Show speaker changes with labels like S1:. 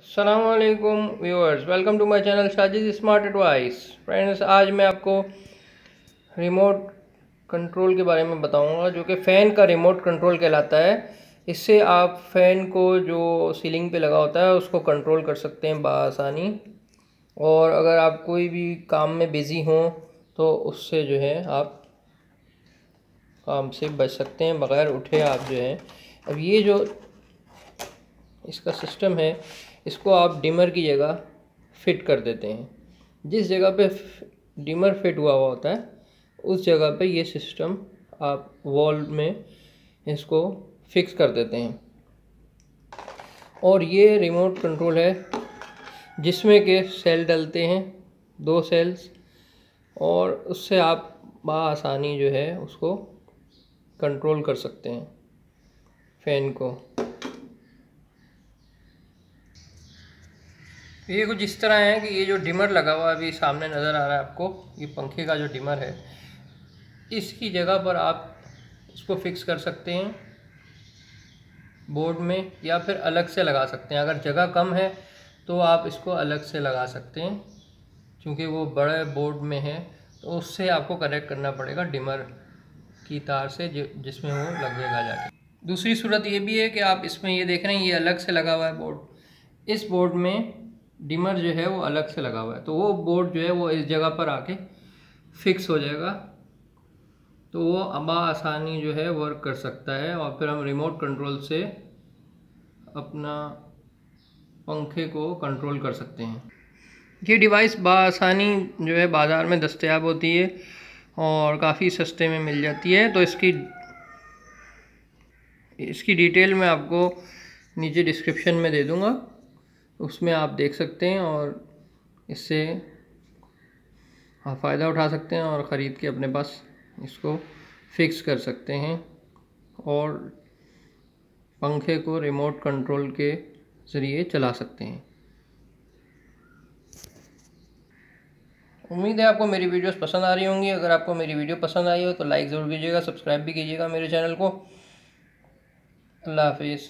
S1: असलकुम viewers welcome to my channel Shajid smart advice friends आज मैं आपको रिमोट कंट्रोल के बारे में बताऊँगा, जो कि फ़ैन का रिमोट कंट्रोल कहलाता है। इससे आप फ़ैन को जो सीलिंग पे लगा होता है, उसको कंट्रोल कर सकते हैं बसानी और अगर आप कोई भी काम में बिज़ी हों तो उससे जो है आप काम से बच सकते हैं, बग़ैर उठे आप जो है। अब ये जो इसका सिस्टम है इसको आप डिमर की जगह फ़िट कर देते हैं। जिस जगह पे डिमर फिट हुआ हुआ होता है, उस जगह पे ये सिस्टम आप वॉल में इसको फिक्स कर देते हैं। और ये रिमोट कंट्रोल है, जिसमें के सेल डलते हैं, दो सेल्स, और उससे आप बसानी जो है उसको कंट्रोल कर सकते हैं, फ़ैन को। ये कुछ इस तरह है कि ये जो डिमर लगा हुआ अभी सामने नज़र आ रहा है आपको, ये पंखे का जो डिमर है, इसकी जगह पर आप इसको फिक्स कर सकते हैं बोर्ड में, या फिर अलग से लगा सकते हैं। अगर जगह कम है तो आप इसको अलग से लगा सकते हैं, क्योंकि वो बड़े बोर्ड में है तो उससे आपको कनेक्ट करना पड़ेगा डिमर की तार से जिसमें वो लगेगा जाके दूसरी सूरत ये भी है कि आप इसमें ये देख रहे हैं, ये अलग से लगा हुआ है बोर्ड इस बोर्ड में डिमर जो है वो अलग से लगा हुआ है। तो वो बोर्ड जो है वो इस जगह पर आके फिक्स हो जाएगा। तो वो अब आसानी जो है वर्क कर सकता है और फिर हम रिमोट कंट्रोल से अपना पंखे को कंट्रोल कर सकते हैं। ये डिवाइस बसानी जो है बाज़ार में दस्तयाब होती है और काफ़ी सस्ते में मिल जाती है। तो इसकी इसकी डिटेल मैं आपको नीचे डिस्क्रिप्शन में दे दूँगा। उसमें आप देख सकते हैं और इससे आप फ़ायदा उठा सकते हैं और ख़रीद के अपने पास इसको फिक्स कर सकते हैं और पंखे को रिमोट कंट्रोल के ज़रिए चला सकते हैं। उम्मीद है आपको मेरी वीडियोस पसंद आ रही होंगी। अगर आपको मेरी वीडियो पसंद आई हो तो लाइक ज़रूर कीजिएगा सब्सक्राइब भी कीजिएगा मेरे चैनल को। अल्लाह हाफिज़।